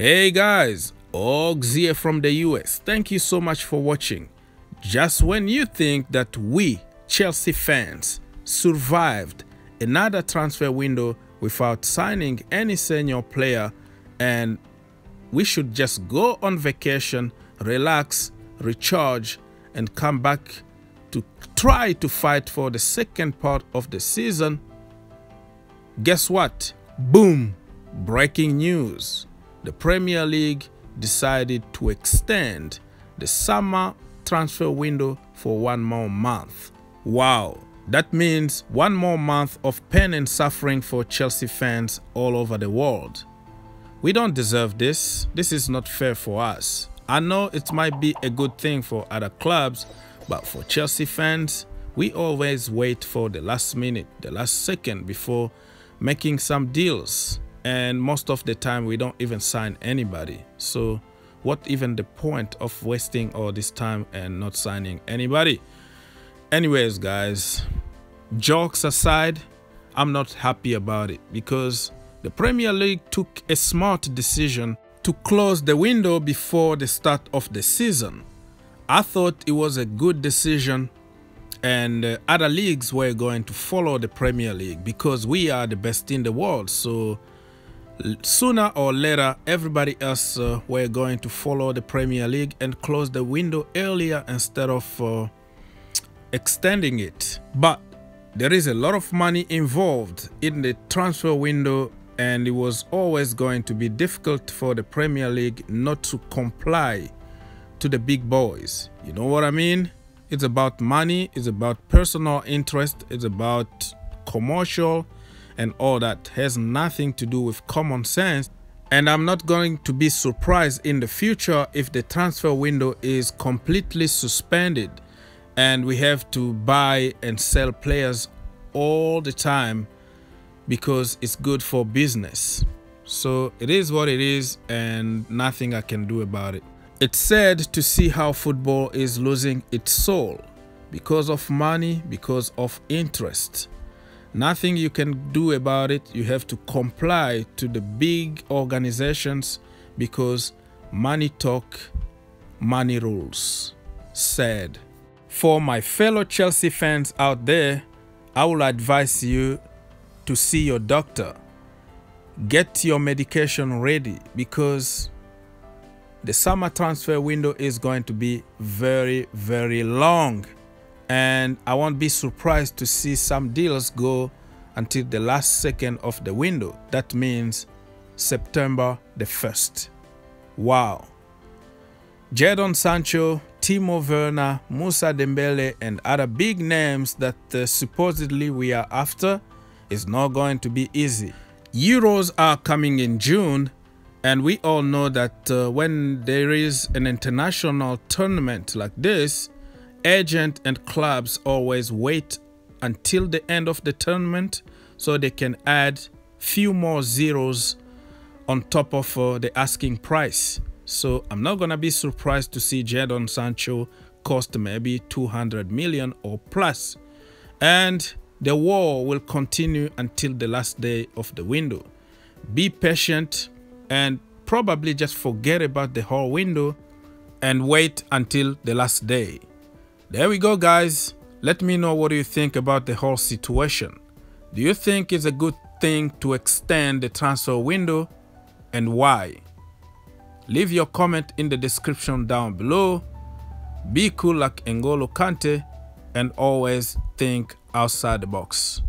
Hey guys, Ogs here from the US. Thank you so much for watching. Just when you think that we, Chelsea fans, survived another transfer window without signing any senior player and we should just go on vacation, relax, recharge, and come back to try to fight for the second part of the season. Guess what? Boom! Breaking news. The Premier League decided to extend the summer transfer window for one more month. Wow! That means one more month of pain and suffering for Chelsea fans all over the world. We don't deserve this. This is not fair for us. I know it might be a good thing for other clubs, but for Chelsea fans, we always wait for the last minute, the last second before making some deals. And most of the time, we don't even sign anybody. So, what even the point of wasting all this time and not signing anybody? Anyways, guys, jokes aside, I'm not happy about it because the Premier League took a smart decision to close the window before the start of the season. I thought it was a good decision and uh, other leagues were going to follow the Premier League because we are the best in the world. So sooner or later, everybody else uh, were going to follow the Premier League and close the window earlier instead of uh, extending it. But there is a lot of money involved in the transfer window and it was always going to be difficult for the Premier League not to comply to the big boys. You know what I mean? It's about money, it's about personal interest, it's about commercial and all that has nothing to do with common sense. And I'm not going to be surprised in the future if the transfer window is completely suspended and we have to buy and sell players all the time because it's good for business. So it is what it is and nothing I can do about it. It's sad to see how football is losing its soul because of money, because of interest. Nothing you can do about it. You have to comply to the big organizations because money talk, money rules. Said. For my fellow Chelsea fans out there, I will advise you to see your doctor. Get your medication ready because the summer transfer window is going to be very, very long. And I won't be surprised to see some deals go until the last second of the window. That means September the 1st. Wow. Jadon Sancho, Timo Werner, Moussa Dembele, and other big names that uh, supposedly we are after is not going to be easy. Euros are coming in June, and we all know that uh, when there is an international tournament like this, agent and clubs always wait until the end of the tournament so they can add few more zeros on top of uh, the asking price. So I'm not gonna be surprised to see Jadon Sancho cost maybe 200 million or plus. And the war will continue until the last day of the window. Be patient and probably just forget about the whole window and wait until the last day. There we go, guys. Let me know what you think about the whole situation. Do you think it's a good thing to extend the transfer window and why? Leave your comment in the description down below. Be cool like N'Golo Kante and always think outside the box.